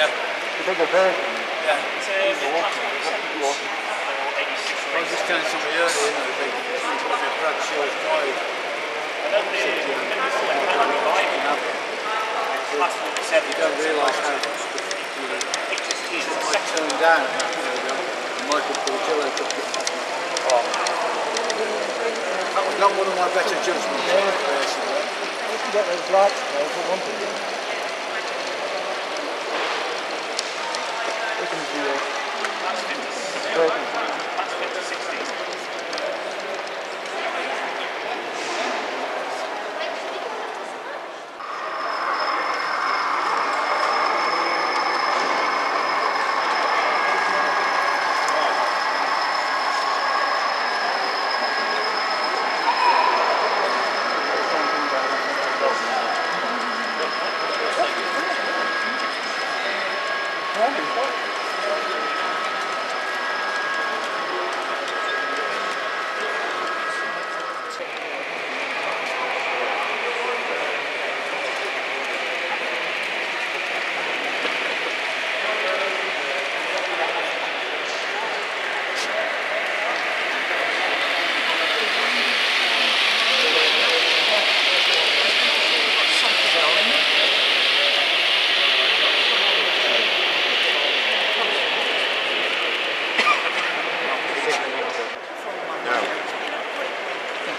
do the, Yeah. the bigger version. Yeah. It's a I was just telling somebody earlier, you know, the big the Bradshaw's Drive. You don't realise how I turned down that program. and Michael Portillo took it. That was not one of my better judgments, personally. You can get those lights though for one thing. A version.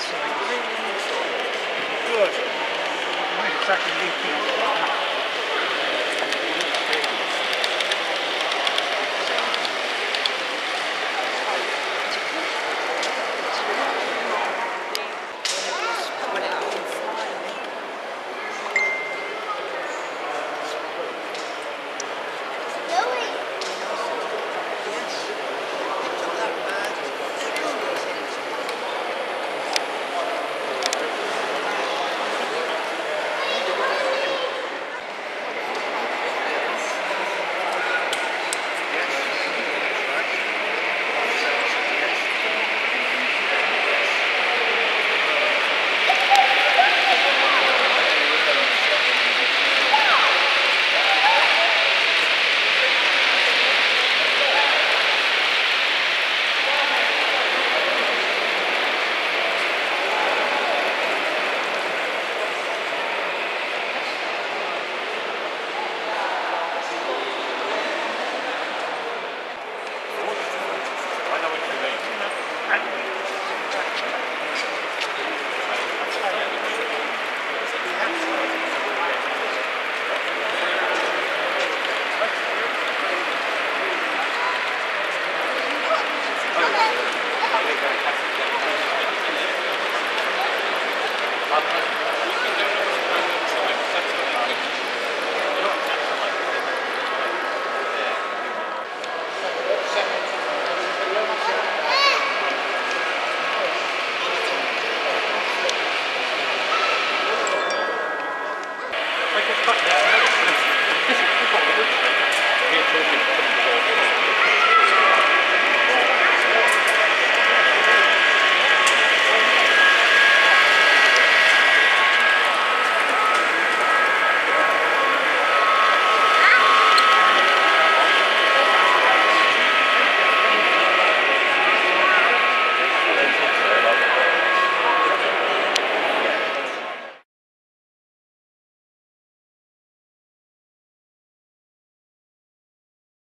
Good. Exactly.